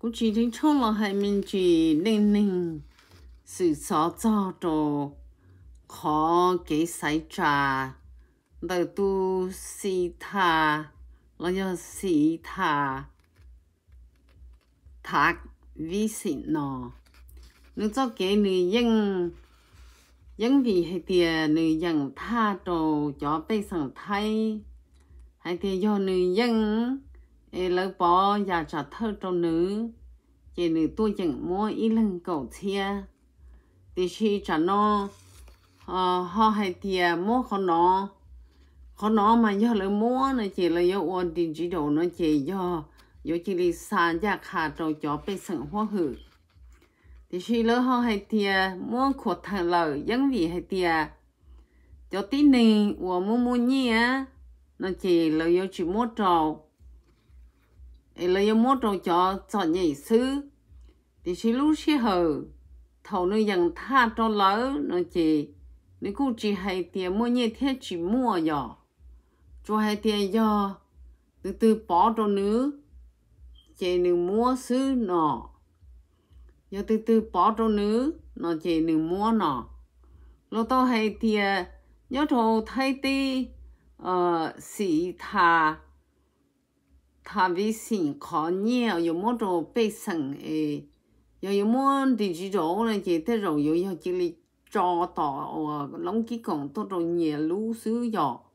cũng chỉ đến trong là hai mình, chỉ nên nên sự sợ cho đồ khó cái sai trà. Đầu tu si tha là do si tha. Thạc vi sinh nó nếu cho cái nữ dân dân vì hay tiền nữ dân tha đồ cho bây sang thay. Hay tiền do nữ dân lỡ bỏ nhà trả thơ cho nữ chỉ nữ tôi chẳng mua ít lần cầu chia thì khi trả nó ờ, họ hay tiền mua khó nó. Khó nó mà do lỡ mua nó chỉ là do ổn định chỉ đồ nó chỉ do do chỉ là sản giá khá cho chó bị sẵn hoa hử. Thì khi lỡ họ hay tiền mua khổ thằng lỡ, dân vì hay tiền cho tí này của mua mua nhé nó chỉ là do chỉ mua trâu là yêu mua trâu cho cho nhảy sư thì chỉ lúc chỉ hờ, thầu nó dần tha cho lỡ nó chỉ nếu cũng chỉ hay tiền mua như thế chỉ mua nhỏ cho hay tiền do từ từ bỏ cho nữ chỉ đừng mua sư nọ. Giờ từ từ bỏ cho nữ nó chỉ đừng mua nọ. Lúc đó hay tiền nhớ thầu thay ti ờ xì thà. thà vi sinh khó nhiều 有么种被生诶。又有么地址咗咧？即系就有有即系抓到哦，拢几讲到到夜路需要，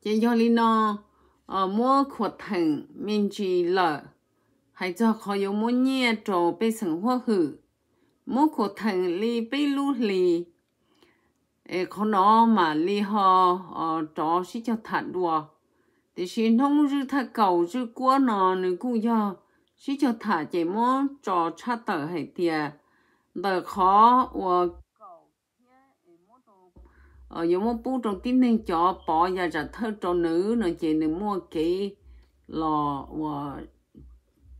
即系你呢？呃，么可疼面积了，还就可有么嘢做被生活好，么可疼你被路里，诶可能嘛你呵呃做是叫太多， thì xin thông rư thà cầu rư quá nọ nữa cũng do. Chỉ cho thả chỉ mó cho cha tờ hay tiề tờ khó và ở giống mó bút trong tim nên cho bỏ ra ra thơ cho nữ nó chỉ nữ mua kỹ. Lò và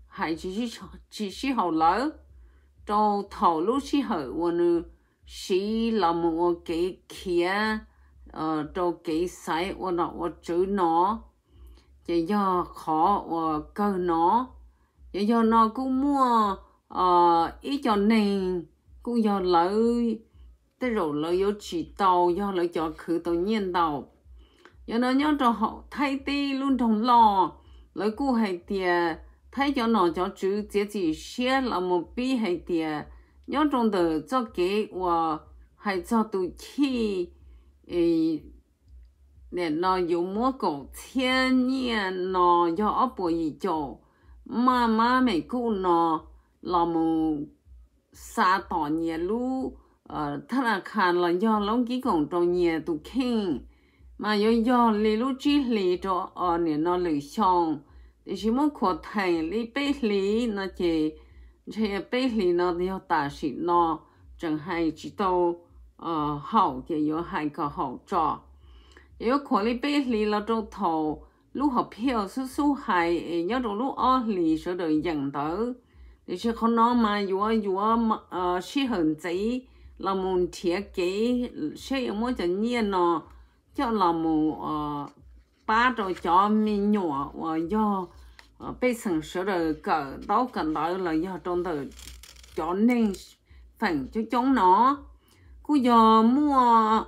hãy chỉ chỉ xí hậu lỡ. Cho thầu lúc chỉ hậu và nữ chỉ là một cái kia ờ cho cái sai và nó và chữ nó chỉ do khó ờ, và cơ nó. Chỉ do nó cũng mua ờ ít cho nên cũng do lợi, tới rồi lợi yếu chỉ tàu, do lợi cho khử tàu nhiên tàu. Do nó nhớ cho họ thay đi luôn trong lo lợi cũng hay tiền thay cho nó cho chữ chỉ chỉ xe là một bi hay tiền nhớ trong đời cho cái và ờ, hay cho tụi chi ấy để nó dù mua cổ thiên nhiên, nó do ốc bộ gì chỗ. Mà mà mẹ cụ nó là mù xa tỏ nhẹ lũ ờ thật là khả là do lông ký cổng trong nhẹ tụ kinh mà do do lì lũ chỉ lì cho ờ nè, nó lì xong thì chỉ muốn khó thành lì bế lì nó chỉ chỉ bế lì nó thì ta sĩ nó, chẳng hay chỉ tao ờ hậu kia yếu hay có hai nếu khó lì bê lì là trong thầu lúc học sư sư nhớ đồ lúc ở lì số được dần tới thì sẽ khó nói mà vừa vừa ờ sĩ hận giấy là một thiết kế sẽ có một cái nhiên nó cho là một ờ ba đồ cho nhỏ và do bây giờ số đời cỡ đó cần đó là do trong đời cho nên phần cho chúng nó cứ giờ mua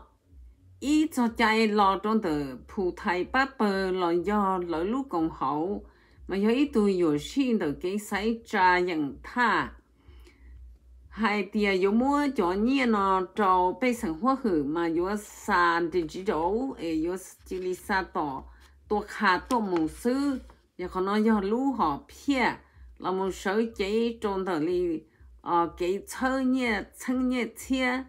ý cho chạy lo trong tờ phụ thầy bác bờ lo do lỡ lúc còn hậu, mà do ý tôi dù xin tờ cái sai trà nhận tha. Hai tia dù mua cho nhiên nó cho bây sẵn hoạt hử mà dù xa thì chỉ đổ ấy dù chỉ lý xa tỏ tổ khá tổ mù sư và còn nó do lũ họ phía là một số chế trong tờ lý ờ cái chơi nhẹ chân nhẹ chia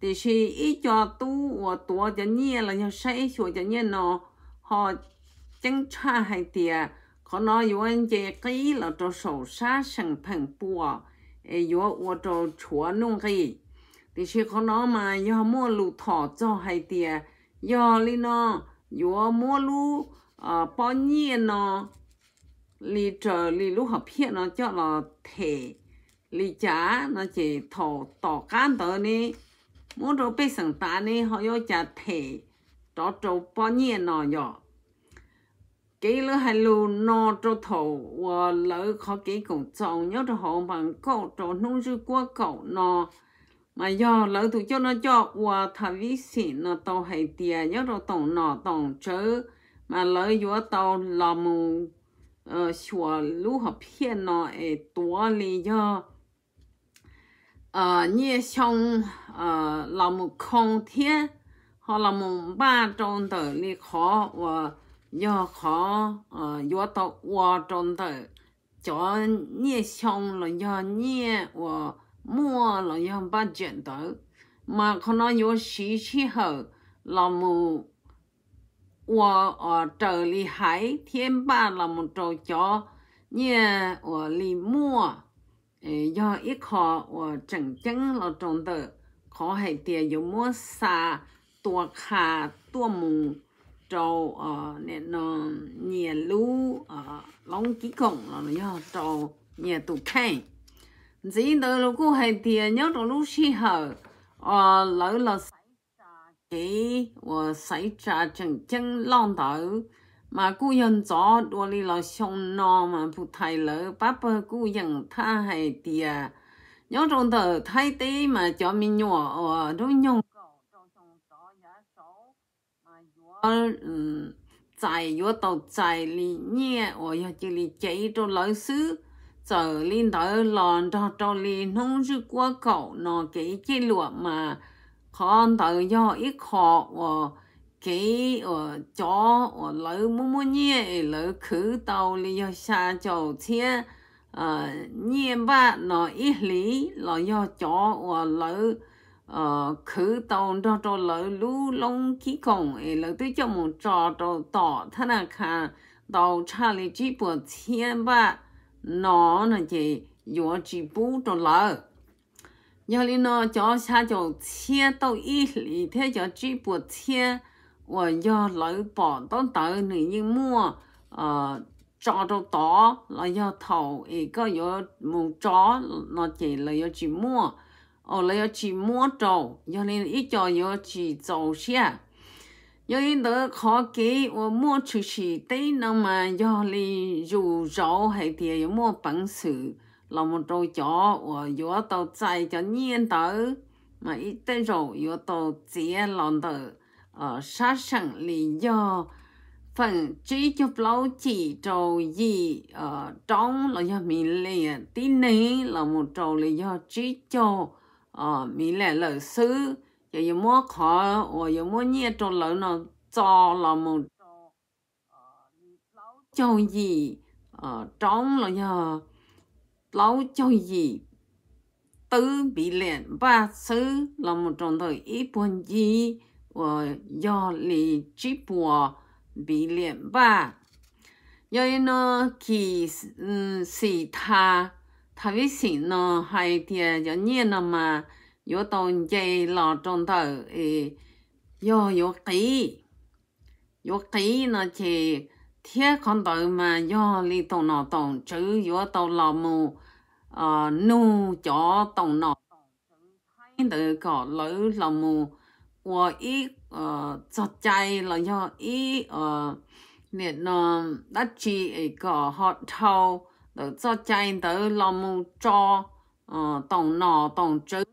thì khi ít cho tu và tua cho nhiên là nhau sẽ số cho nhiên nó họ chẳng cha hay tiệt có nói yêu anh chị cái là cho sổ sa sản phẩm bùa. Ấy yêu và cho chúa nông cái thì khi có nói mà yêu mua lụ thọ cho hay tiệt yêu li nó yêu mua lụ à ờ, bao nhiên nó li chờ li lụ hợp hiện nó cho là thể li trả nó chỉ thọ tỏ can tới này mỗi đồ bây sinh ta này họ yêu trả thể đó chỗ bao nhiêu nọ nhỏ. Cái lỡ hai lù nọ cho thổ và lỡ khó cái cũng trồng nhớ cho họ bằng cậu cho nông dư qua cậu nọ mà do lỡ tụ cho nó cho và thà ví xịn nó tàu hay tiền nhớ cho tổng nọ tổng chớ mà lỡ vừa tàu làm ờ xua lũ học phiền nọ ấy tua li do. 呃，你像呃，那么空天和那么八中的你考我要考呃，要到五中的，叫你像了要你我摸了要把卷头，嘛可能有些时候那么我呃这里还天把那么着叫你我里摸。Ờ, do ít khó và chẳng chẳng là trong tờ khó hay tiền dù mua xa tua khà tua mù trâu ở ờ, nên nó nhẹ lú ờ, ở long ký cổng là nó do trâu nhẹ tụ khay dĩ tờ lúc cô hay tiền nhớ trong lúc xí hở ở lỡ là cái và xảy ra chẳng chẳng long tử mà cú dân gió đua đi là xong nó mà phụ thầy lỡ bắp cú dân tha hay tìa. Nhớ trong tờ thay tế mà cho mình nhỏ ở ờ, đâu nhung. Chạy vô tàu chạy li nhẹ ở nhà chỉ li chạy cho lỡ xứ. Giờ lên đỡ lòn cho cho li nông sư qua cậu nó cái chế lụa mà con tự do ít khó và ở ở tàu cho ờ nó ít cho lỡ ờ tàu lú lông kỹ công ấy lỡ tôi cho một trò trò tỏ thế là khả tàu cha li chỉ bộ thiên ba nó là chỉ chỉ cho lỡ giờ nó cho xa cho chia tàu ít li thế cho chỉ bộ chia và do lấy bỏ tao tới nữa nhưng mua ờ cho đâu đó là do thầu ấy có có một chó nó chỉ là do chỉ mua ờ là do chỉ mua trâu giờ nên ít cho do chỉ trâu xe giờ nên đỡ khó kỹ và mua chút gì đấy nó mà do li dù rau hay thì mua bằng sự là một trâu chó và yếu tàu chạy cho nhiên tới mà ít tên rồi yếu tàu chia lòng tới Ờ, ở sát sẵn lý do phần trí cho lâu chỉ trâu gì ở trong là do mình liền tí ní là một trầu lý do trí cho ở mình lẻ lợi sư giờ yếu mua khó và yếu mua nhẹ trầu lợi nó cho là một trâu gì ở trong là do lâu cho gì. Tứ bị lẹn ba sư là một trong thời ít buồn gì? Và do lý chỉ bùa bị liền ba do nó khi sĩ tha tha vi sĩ nó hay thì cho nhiên nó mà có tôn dây lò trong thời do có kỹ có kỹ nó chỉ thiết con đời mà do li tàu nọ tàu chữ do tàu lò mù ờ nu cho tàu nọ thấy được có lỡ lò mù và ít ờ cho chạy là do ít ờ nè nó đã chỉ ấy có hot thâu được cho chạy tới lò mù cho ờ tàu nọ tàu chữ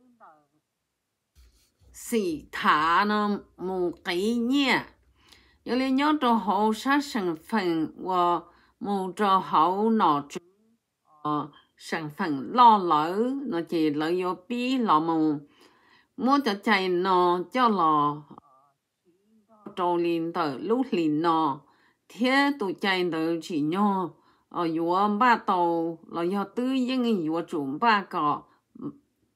xì thả nó mù cái nhẹ 有哩鸟着好啥成分和冇着好脑子，呃，成分老老，那就老有比老冇， mua cho chạy nó cho lò, trâu lìn tờ lúc lìn nó thế tụ chạy tờ chỉ nho, ở yếu ba tàu là yếu tư yên yếu chuẩn ba cọ.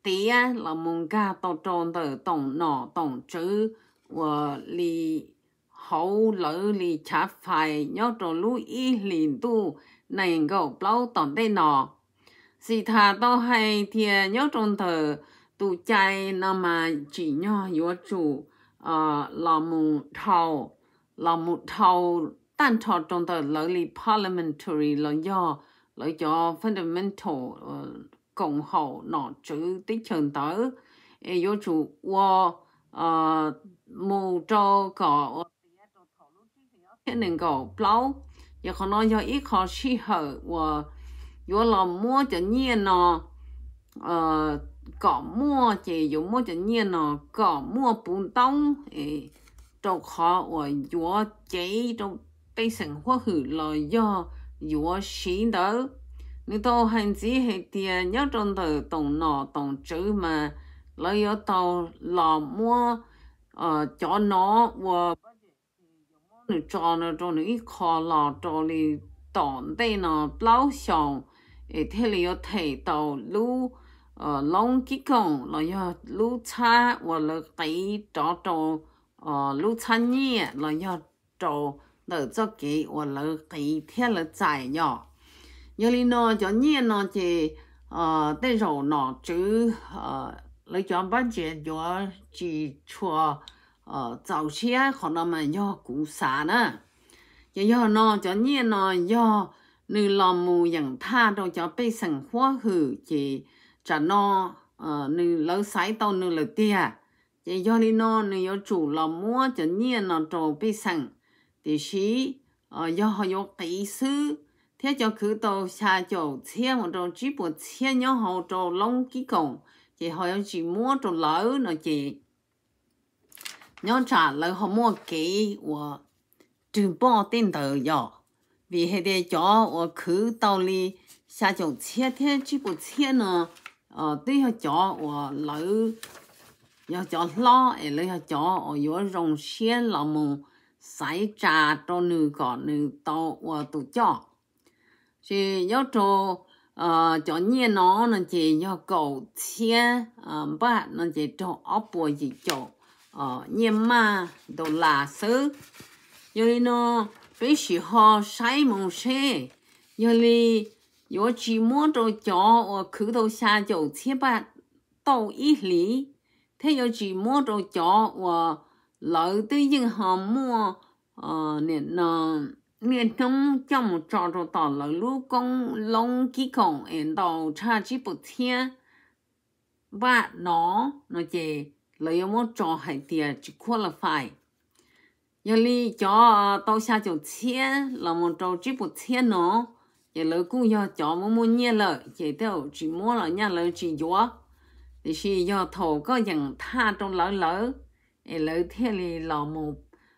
Tí là mong ca tàu tròn tờ tổng nọ tổng chữ và lì hậu lỡ lì chả phải nhớ trò lũ y lìn tu. Này gầu lâu tổng tê nọ xì thà tao hay thì nhớ tròn tờ tu chạy nó mà chỉ nhỏ yếu chủ ờ là mù thầu. Là mù thầu tan thọ trong tờ lợi lý parliamentary là do lợi cho fundamental ờ, cộng hộ nó chữ tích trường tới yếu chủ wo ờ một cho có thế nên có plau. Giờ còn nói do ít khó chi hở và yếu là mua cho nhiên nó ờ có mua chỉ dùng mua cho nhiên nó có mua bún tông ấy trong họ ở giờ chế trong bây sinh hoa hử là do giờ xin đó nếu tao hành gì hệ tiền nhớ trong đời tổng nọ tổng chữ mà lấy ở tàu là mua ờ cho nó và nó cho nó cho nó ít khó là cho đi tổng đây nó lâu xong để thế là có thể tàu lưu ờ long kí công là do lú cha và là cái trò trò ờ lú cha nhỉ là do trò là cho cái và là cái thiên là trái nhỏ nhớ lý nó cho nhỉ nó chỉ ờ đây rồi nó chứ ờ lấy cho bắt chuyện cho chỉ cho ờ giàu xe họ nó mà do cú xa nè. giờ do nó cho nhỉ nó do nữ làm mù dạng tha đâu cho bây sẵn hóa hử chỉ chả no ờ, nên lâu sái tao nên lỡ tia à. chỉ cho đi no nên do chủ là mua chả nhiên nó trổ bị sẵn. Thì xí ờ, do họ do kỹ sư thế cho cứ tàu xa chỗ xe một trò chỉ bộ xe nhau họ trò lông ký cổng. Chỉ họ chỉ mua cho lỡ nó chỉ nhau trả lỡ họ mua kỹ và trừ bỏ tên tờ nhỏ vì hệ để cho ở cứ tàu đi xa chỗ xe thế chỉ bộ xe nó ờ tí họ cho và lỡ giờ cho lo ấy lấy họ cho ở giữa rồng xiên là mù sải trà cho nữ có nữ to và tụ cho thì giờ cho ờ cho nhẹ nó nó chỉ cho cầu thiên ờ bà, nó chỉ cho ốc bùa gì cho ờ nhẹ mà đồ là sứ giờ nó bây giờ họ sai mù xe giờ yo chỉ đâu ít chỉ mua ờ nó công kỹ chỉ nó chỉ lấy một trò hay tiền chỉ qualify giờ li cho tàu xa chỗ thiên là một trò chỉ một thiên nó giờ lỡ cũng do cho một một nhẹ lợi chỉ đâu chỉ mua là nhà lỡ chỉ gió thì khi do thầu có dần tha trong lỡ lỡ. Lỡ thế thì là một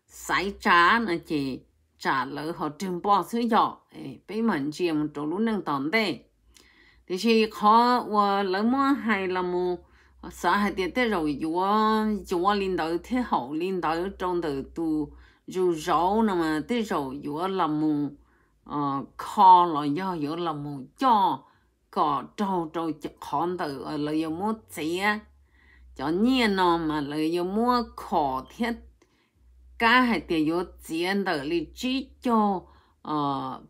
sải trả nó chỉ trả lỡ họ trường bỏ sử dụng bây mình chỉ một chỗ lúc nâng tòn đây thì khi họ và lỡ mua hay là một xã hội địa tế rồi chúa chúa linh đạo thế hậu linh đạo trong đời tu dù rõ nè mà thế rồi chúa là một ờ kho là do chúa là một cho có trâu trâu khó tử ở lời mua chế cho nhiên nó mà lời mua khó thiết cả hai tiền có tiền的你只叫呃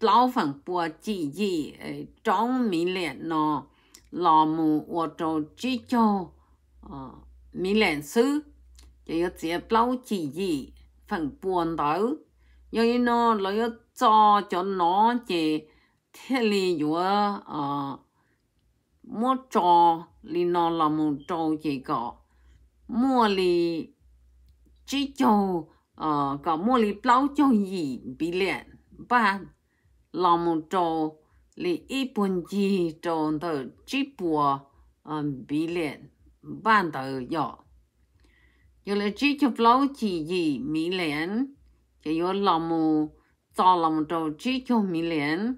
老粉波记忆诶张明脸呢，老母我就只叫呃明脸师，就有这包记忆粉波头，因为呢老要 cho cho nó chỉ thế li dụ à, mua cho li nó là một trò chỉ có mua li chỉ cho ờ, à có mua li plau cho gì bị liền ba là một trò li ít buồn gì cho nó chỉ bùa ờ bị liền ban tờ dọ giờ là chỉ cho plau chỉ gì bị liền chỉ có là một cho làm cho chỉ cho mi liền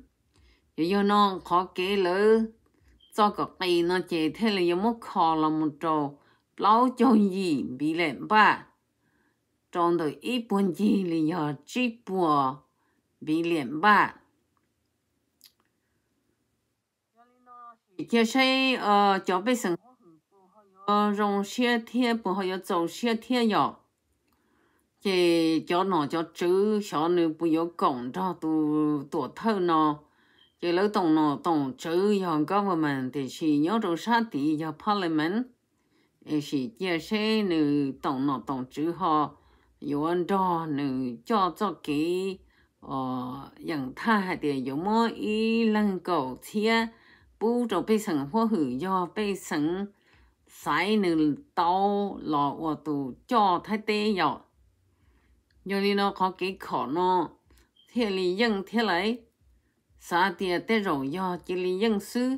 yo nó khó kể lỡ, cho cái cây nó chỉ thế là yo mất khó làm cho lâu cho gì bị liền ba. Trong đời ít buồn gì là giờ chỉ bùa bị liền ba. Giờ say ờ cho bây sinh ờ rong xe thiên bùa họ 走 xe thiên yo chị cho nó cho chứ cho nó bây giờ cổng cho tu tu thơ nó. Chị lấy tổng nó, tổng chứ giờ government, thì chỉ nhớ rồi sát thì giờ parliament. Thì chia sẻ nữ tổng nó, tổng chứ họ. Dù anh cho nữ cho cho cái ờ dạng tha thì dù mỗi ý lần cầu chia bù cho bây giờ hoa hử do bây giờ sai nữ tàu lọ và tu cho thay tê rồi giờ đi nó có cái khó nó. Thế lý dân thế lấy. Xã địa tế rồi do chỉ lý dân sư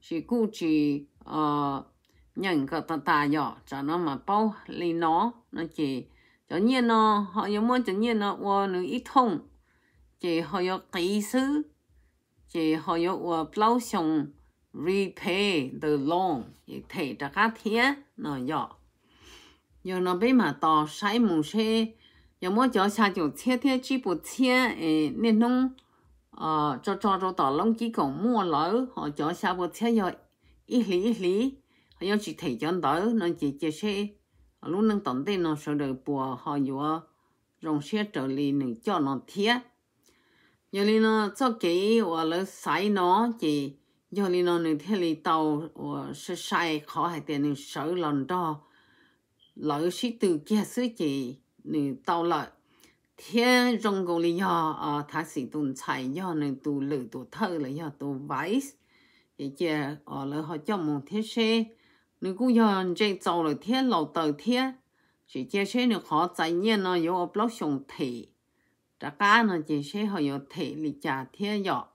chỉ cụ chỉ ờ nhận cái ta ta nhỏ cho nó mà bao lý nó. Nó chỉ cho nhiên nó. Họ yêu muốn cho nhiên nó. Qua nó ít thông. Chỉ họ yêu kỹ sư chỉ họ yêu qua bao xong repay the loan. Chỉ thể cho các thiên nó nhỏ giờ nó biết mà tỏ sai mù xe yo muốn cho sao cho thiết thiết chỉ bộ thiết nên nông ờ cho cho cho tao lông chỉ còn mua lỡ họ cho sao bộ thiết yo ít lý ít lý họ yo chỉ thể cho đỡ nó chỉ chỉ xe lúc nâng tổng tên nó sợ đời bùa họ yo rong xe trở lại nâng cho nó thiết giờ li nó cho cái và lỡ sai nó chỉ giờ li nó nâng thế li tàu và sẽ sai khó hay tiền nâng sợ lần đó lỡ sĩ từ kia sư chỉ nâng tàu lại thiên trong công lý do à thà sĩ tuần chạy do nâng tu lử tu thơ là do tu vải thì chia ở lỡ họ cho một thế xe nâng cũng do chơi tàu là thiên lầu tờ thiên chỉ chia xe nâng họ chạy nhiên nó có blog xong thị 这家呢，这些还有体力家天要。